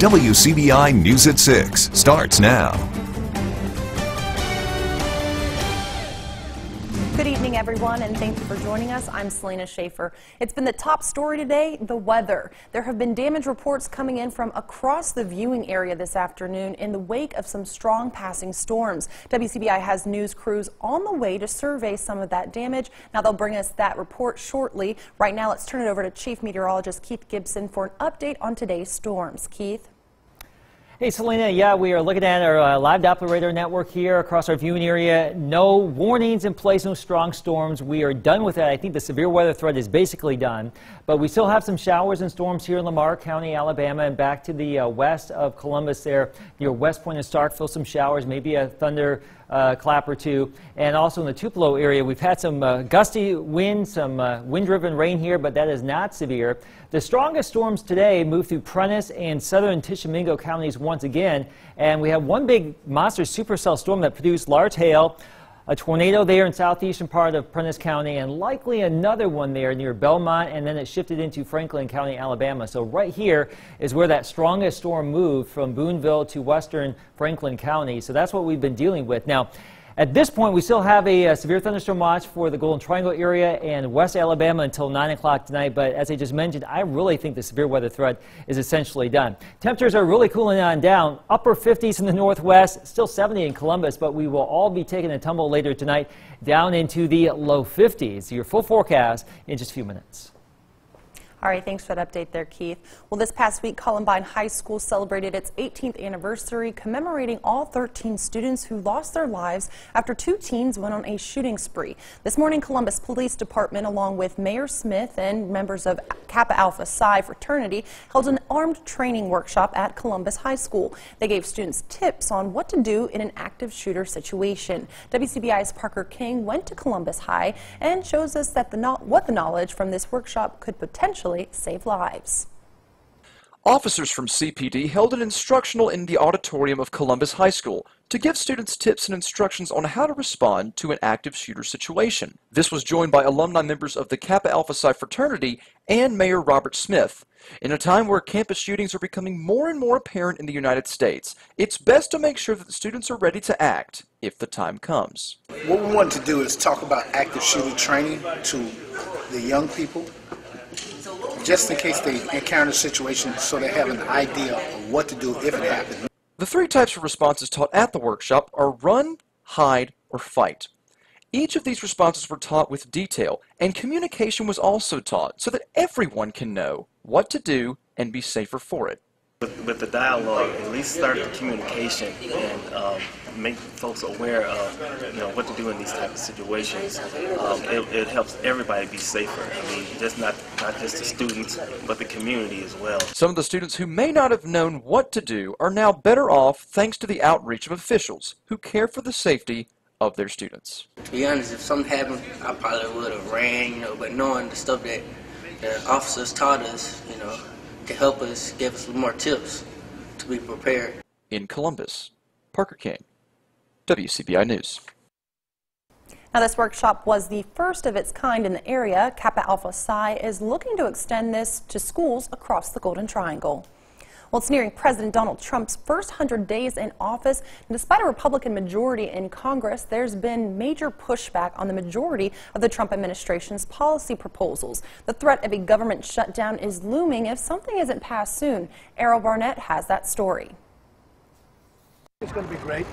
WCBI News at 6 starts now. Everyone, and thank you for joining us. I'm Selena Schaefer. It's been the top story today, the weather. There have been damage reports coming in from across the viewing area this afternoon in the wake of some strong passing storms. WCBI has news crews on the way to survey some of that damage. Now they'll bring us that report shortly. Right now, let's turn it over to Chief Meteorologist Keith Gibson for an update on today's storms. Keith? Hey, Selena. Yeah, we are looking at our uh, live Doppler radar network here across our viewing area. No warnings in place, no strong storms. We are done with that. I think the severe weather threat is basically done. But we still have some showers and storms here in Lamar County, Alabama, and back to the uh, west of Columbus there near West Point and Starkville. Some showers, maybe a thunder uh, clap or two. And also in the Tupelo area, we've had some uh, gusty wind, some uh, wind-driven rain here, but that is not severe. The strongest storms today moved through Prentiss and southern Tishomingo counties once again. And we have one big monster supercell storm that produced large hail, a tornado there in southeastern part of Prentiss County, and likely another one there near Belmont, and then it shifted into Franklin County, Alabama. So right here is where that strongest storm moved from Boonville to western Franklin County. So that's what we've been dealing with. Now, at this point, we still have a, a, severe thunderstorm watch for the Golden Triangle area and West Alabama until 9 o'clock tonight. But as I just mentioned, I really think the severe weather threat is essentially done. Temperatures are really cooling on down. Upper 50s in the northwest, still 70 in Columbus, but we will all be taking a tumble later tonight down into the low 50s. Your full forecast in just a few minutes. All right, thanks for that update there, Keith. Well, this past week, Columbine High School celebrated its 18th anniversary, commemorating all 13 students who lost their lives after two teens went on a shooting spree. This morning, Columbus Police Department, along with Mayor Smith and members of Kappa Alpha Psi fraternity, held an armed training workshop at Columbus High School. They gave students tips on what to do in an active shooter situation. WCBI's Parker King went to Columbus High and shows us that the what the knowledge from this workshop could potentially actually save lives. Officers from CPD held an instructional in the auditorium of Columbus High School to give students tips and instructions on how to respond to an active shooter situation. This was joined by alumni members of the Kappa Alpha Psi fraternity and Mayor Robert Smith. In a time where campus shootings are becoming more and more apparent in the United States, it's best to make sure that the students are ready to act if the time comes. What we want to do is talk about active shooter training to the young people just in case they encounter a situation so they have an idea of what to do if it happens. The three types of responses taught at the workshop are run, hide, or fight. Each of these responses were taught with detail, and communication was also taught so that everyone can know what to do and be safer for it. With, with the dialogue, at least start the communication and um, make folks aware of you know what to do in these type of situations. Um, it, it, helps everybody be safer. I mean, just not not just the students, but the community as well. Some of the students who may not have known what to do are now better off thanks to the outreach of officials who care for the safety of their students. To be honest, if something happened, I probably would have ran, you know, but knowing the stuff that the officers taught us, you know, to help us, give us more tips to be prepared. In Columbus, Parker King, WCBI News. Now, this workshop was the first of its kind in the area. Kappa Alpha Psi is looking to extend this to schools across the Golden Triangle. Well, it's nearing President Donald Trump's first 100 days in office. And despite a Republican majority in Congress, there's been major pushback on the majority of the Trump administration's policy proposals. The threat of a government shutdown is looming if something isn't passed soon. Errol Barnett has that story. It's going to be great.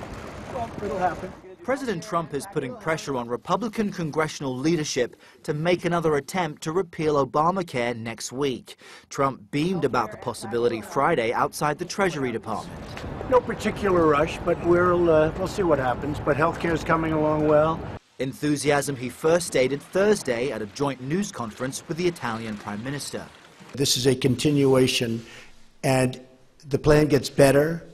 It'll happen. President Trump is putting pressure on Republican congressional leadership to make another attempt to repeal Obamacare next week. Trump beamed about the possibility Friday outside the Treasury Department. No particular rush, but we'll, uh, we'll see what happens. But health care is coming along well. Enthusiasm he first stated Thursday at a joint news conference with the Italian Prime Minister. This is a continuation, and the plan gets better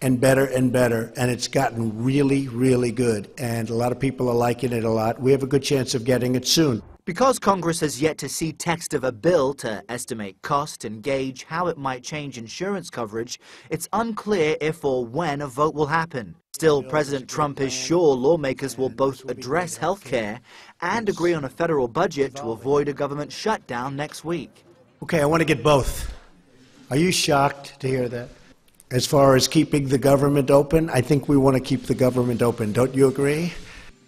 and better and better, and it's gotten really, really good. And a lot of people are liking it a lot. We have a good chance of getting it soon. Because Congress has yet to see text of a bill to estimate cost and gauge how it might change insurance coverage, it's unclear if or when a vote will happen. Still, President Trump is sure lawmakers will both address health care and agree on a federal budget to avoid a government shutdown next week. Okay, I want to get both. Are you shocked to hear that? As far as keeping the government open, I think we want to keep the government open. Don't you agree?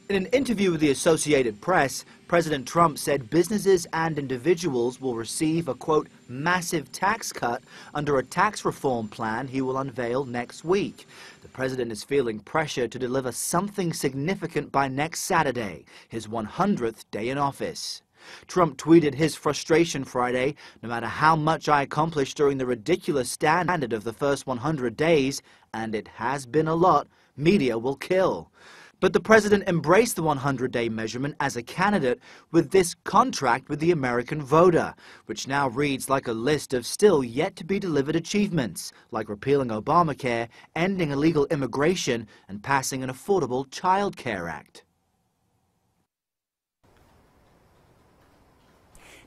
In an interview with the Associated Press, President Trump said businesses and individuals will receive a, quote, massive tax cut under a tax reform plan he will unveil next week. The president is feeling pressure to deliver something significant by next Saturday, his 100th day in office. Trump tweeted his frustration Friday no matter how much I accomplished during the ridiculous standard of the first 100 days, and it has been a lot, media will kill. But the president embraced the 100 day measurement as a candidate with this contract with the American voter, which now reads like a list of still yet to be delivered achievements, like repealing Obamacare, ending illegal immigration, and passing an Affordable Child Care Act.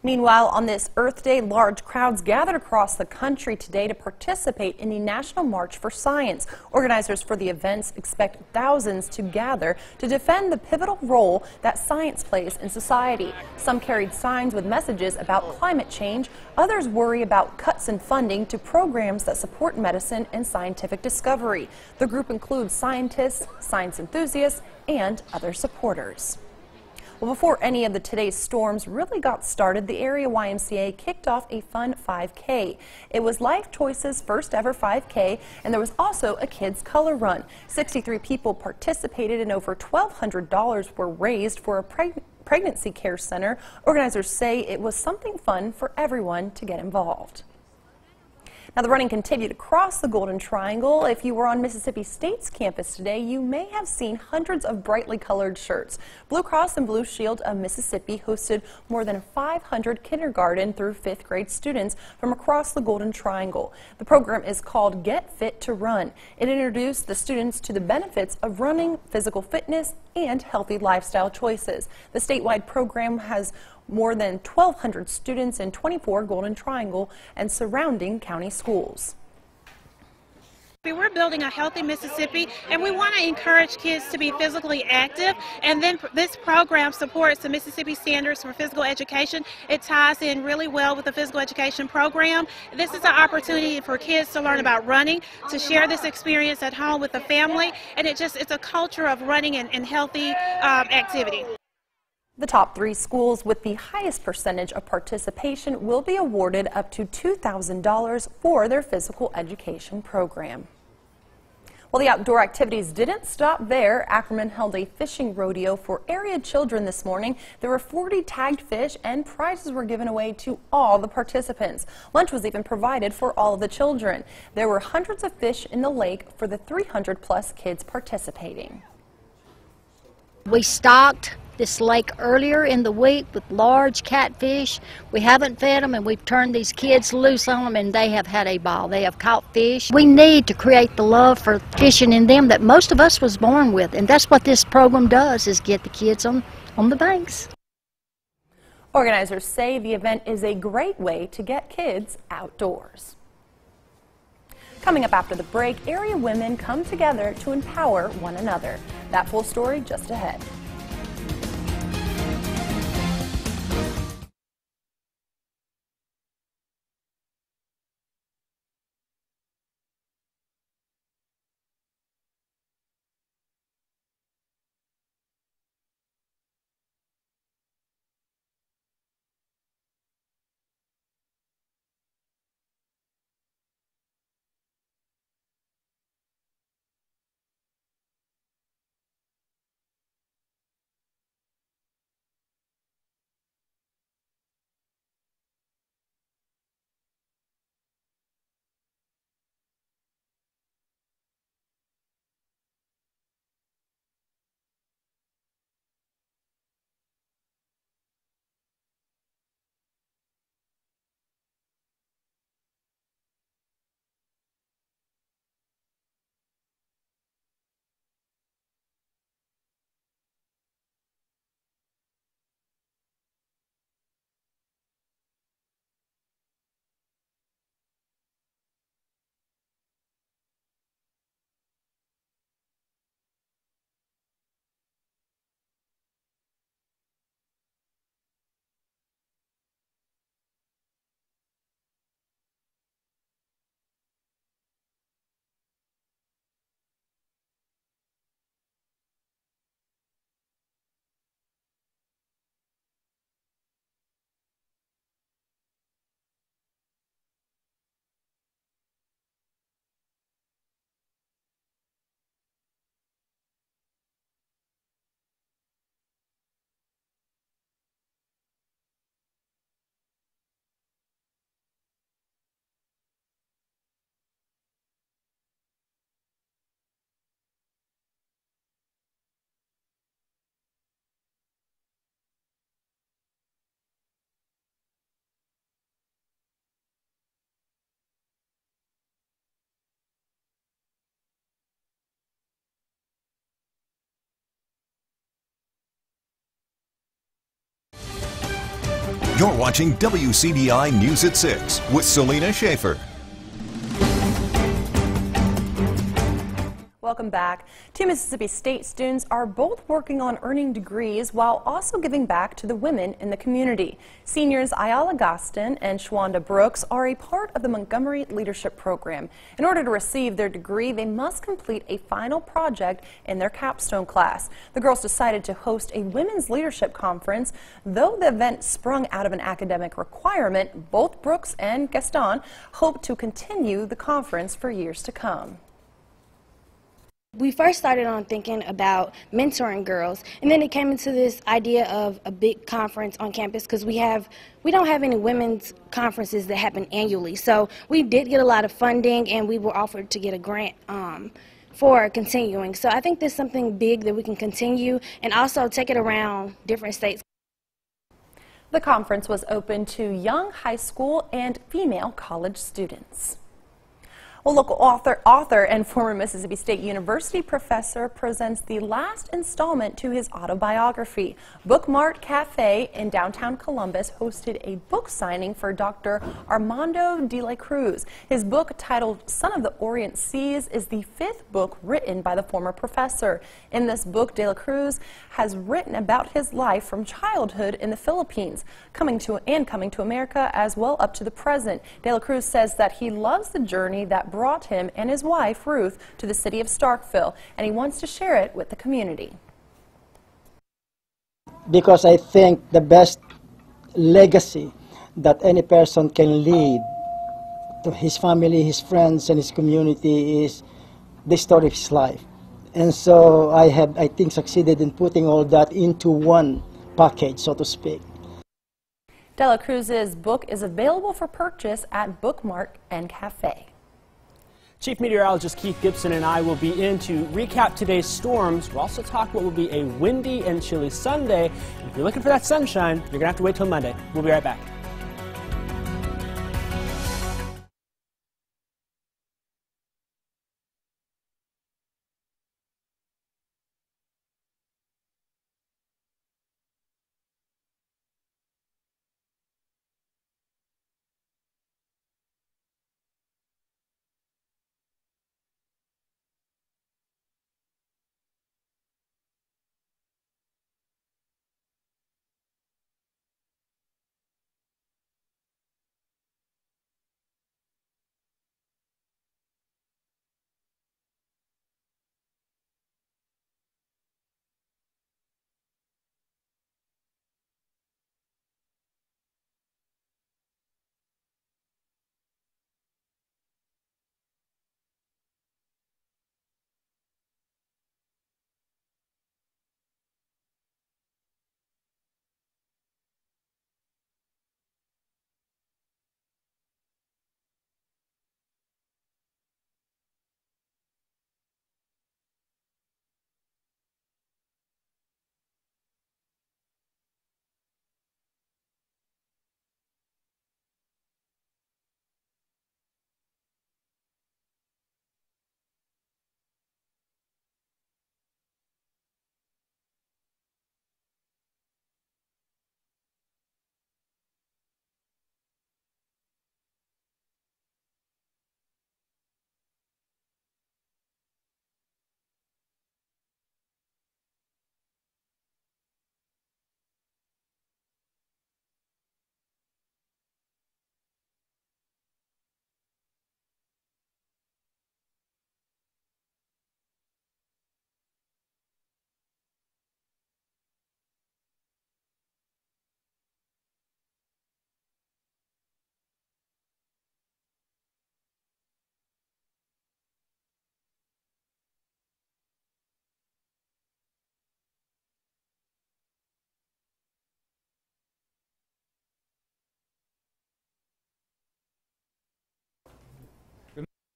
Meanwhile, on this Earth Day, large crowds gathered across the country today to participate in the National March for Science. Organizers for the events expect thousands to gather to defend the pivotal role that science plays in society. Some carried signs with messages about climate change. Others worry about cuts in funding to programs that support medicine and scientific discovery. The group includes scientists, science enthusiasts, and other supporters. Well, before any of the today's storms really got started, the area YMCA kicked off a fun 5K. It was Life Choice's first ever 5K, and there was also a kids color run. 63 people participated and over $1,200 were raised for a preg pregnancy care center. Organizers say it was something fun for everyone to get involved. Now, the running continued across the Golden Triangle. If you were on Mississippi State's campus today, you may have seen hundreds of brightly colored shirts. Blue Cross and Blue Shield of Mississippi hosted more than 500 kindergarten through fifth grade students from across the Golden Triangle. The program is called Get Fit to Run. It introduced the students to the benefits of running, physical fitness, and healthy lifestyle choices. The statewide program has more than 1,200 students in 24 Golden Triangle and surrounding county schools. We're building a healthy Mississippi and we want to encourage kids to be physically active and then this program supports the Mississippi Standards for Physical Education. It ties in really well with the physical education program. This is an opportunity for kids to learn about running, to share this experience at home with the family and it just it's a culture of running and, and healthy um, activity. The top three schools with the highest percentage of participation will be awarded up to $2,000 for their physical education program. Well, the outdoor activities didn't stop there. Ackerman held a fishing rodeo for area children this morning. There were 40 tagged fish and prizes were given away to all the participants. Lunch was even provided for all of the children. There were hundreds of fish in the lake for the 300 plus kids participating. We stocked this lake earlier in the week with large catfish. We haven't fed them and we've turned these kids loose on them and they have had a ball. They have caught fish. We need to create the love for fishing in them that most of us was born with and that's what this program does is get the kids on, on the banks. Organizers say the event is a great way to get kids outdoors. Coming up after the break, area women come together to empower one another. That full story just ahead. You're watching WCBI News at 6 with Selena Schaefer. Welcome back. Two Mississippi State students are both working on earning degrees while also giving back to the women in the community. Seniors Ayala Gaston and Shwanda Brooks are a part of the Montgomery Leadership Program. In order to receive their degree, they must complete a final project in their capstone class. The girls decided to host a women's leadership conference. Though the event sprung out of an academic requirement, both Brooks and Gaston hope to continue the conference for years to come. We first started on thinking about mentoring girls, and then it came into this idea of a big conference on campus because we have we don't have any women's conferences that happen annually. So we did get a lot of funding, and we were offered to get a grant. Um, for continuing. So I think there's something big that we can continue and also take it around different states. The conference was open to young high school and female college students. Well, local author, author and former Mississippi State University professor presents the last installment to his autobiography. Bookmart Cafe in downtown Columbus hosted a book signing for Dr. Armando de la Cruz. His book, titled Son of the Orient Seas, is the fifth book written by the former professor. In this book, de la Cruz has written about his life from childhood in the Philippines, coming to and coming to America as well up to the present. De la Cruz says that he loves the journey that brought him and his wife, Ruth, to the city of Starkville, and he wants to share it with the community. Because I think the best legacy that any person can leave to his family, his friends, and his community is the story of his life. And so I have, I think, succeeded in putting all that into one package, so to speak. De La Cruz's book is available for purchase at Bookmart and Cafe. Chief Meteorologist Keith Gibson and I will be in to recap today's storms. We'll also talk what will be a windy and chilly Sunday. If you're looking for that sunshine, you're going to have to wait till Monday. We'll be right back.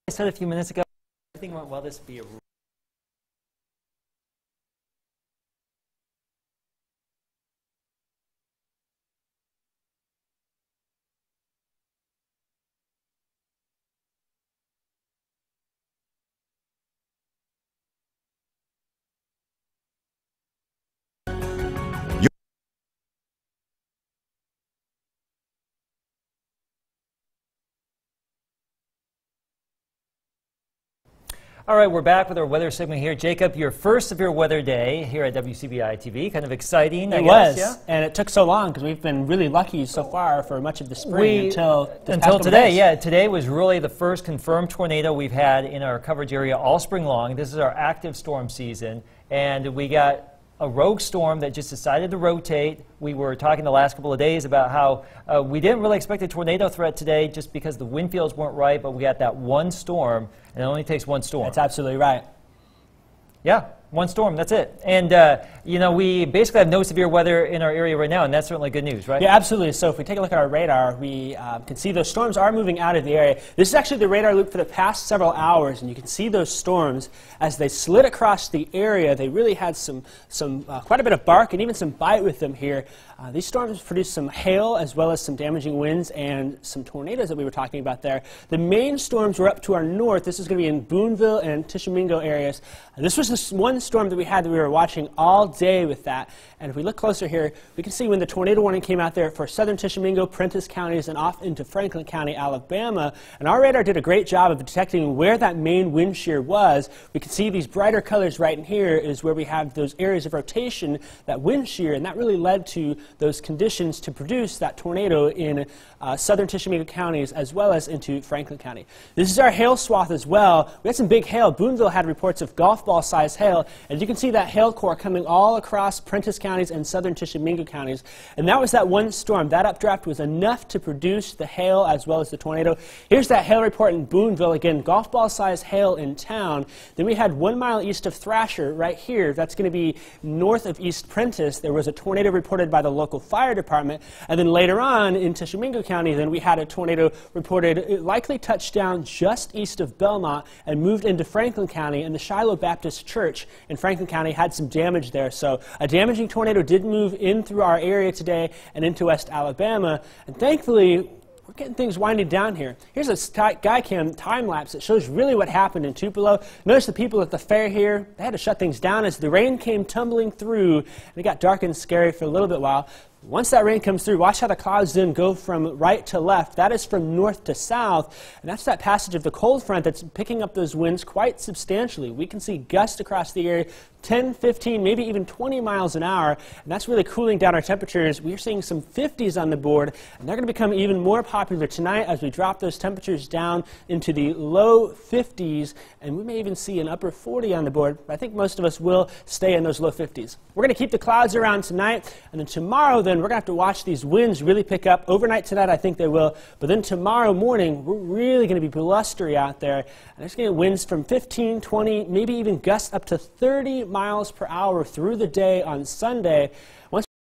I said a few minutes ago, everything went well. This be a All right, we're back with our weather segment here. Jacob, your first severe weather day here at WCBI TV. Kind of exciting, I it guess, was, yeah? and it took so long because we've been really lucky so far for much of the spring We- until until today. days. Yeah, today was really the first confirmed tornado we've had in our coverage area all spring long. This is our active storm season, and we got a rogue storm that just decided to rotate. We were talking the last couple of days about how uh, we didn't really expect a tornado threat today just because the wind fields weren't right, but we got that one storm, and it only takes one storm. That's absolutely right. Yeah, one storm, that's it. And, uh, you know, we basically have no severe weather in our area right now, and that's certainly good news, right? Yeah, absolutely. So if we take a look at our radar, we uh, can see those storms are moving out of the area. This is actually the radar loop for the past several hours, and you can see those storms as they slid across the area. They really had some, some uh, quite a bit of bark and even some bite with them here. Uh, these storms produced some hail as well as some damaging winds and some tornadoes that we were talking about there. The main storms were up to our north. This is going to be in Boonville and Tishomingo areas. This was this one storm that we had that we were watching all day with that. And if we look closer here, we can see when the tornado warning came out there for southern Tishomingo, Prentiss counties, and off into Franklin County, Alabama. And our radar did a great job of detecting where that main wind shear was. We can see these brighter colors right in here is where we have those areas of rotation, that wind shear, and that really led to those conditions to produce that tornado in uh, southern Tishomingo counties as well as into Franklin County. This is our hail swath as well. We had some big hail. Boonville had reports of golf ball size hail. And you can see that hail core coming all across Prentiss counties and southern Tishomingo counties. And that was that one storm. That updraft was enough to produce the hail as well as the tornado. Here's that hail report in Boonville. Again, golf ball size hail in town. Then we had one mile east of Thrasher right here. That's going to be north of East Prentiss. There was a tornado reported by the local fire department. And then later on in Tishomingo County, then we had a tornado reported. It likely touched down just east of Belmont and moved into Franklin County. And the Shiloh Baptist Church in Franklin County had some damage there. So a damaging tornado did move in through our area today and into West Alabama. And thankfully, we're getting things winding down here. Here's a Sky Skycam time lapse that shows really what happened in Tupelo. Notice the people at the fair here, they had to shut things down as the rain came tumbling through and it got dark and scary for a little bit while. Once that rain comes through, watch how the clouds then go from right to left. That is from north to south, and that's that passage of the cold front that's picking up those winds quite substantially. We can see gusts across the area 10, 15, maybe even 20 miles an hour, and that's really cooling down our temperatures. We're seeing some 50s on the board, and they're going to become even more popular tonight as we drop those temperatures down into the low 50s, and we may even see an upper 40 on the board. I think most of us will stay in those low 50s. We're going to keep the clouds around tonight, and then tomorrow, then we're going to have to watch these winds really pick up. Overnight tonight, I think they will, but then tomorrow morning, we're really going to be blustery out there, and there's going to winds from 15, 20, maybe even gusts up to 30 miles per hour through the day on Sunday. Once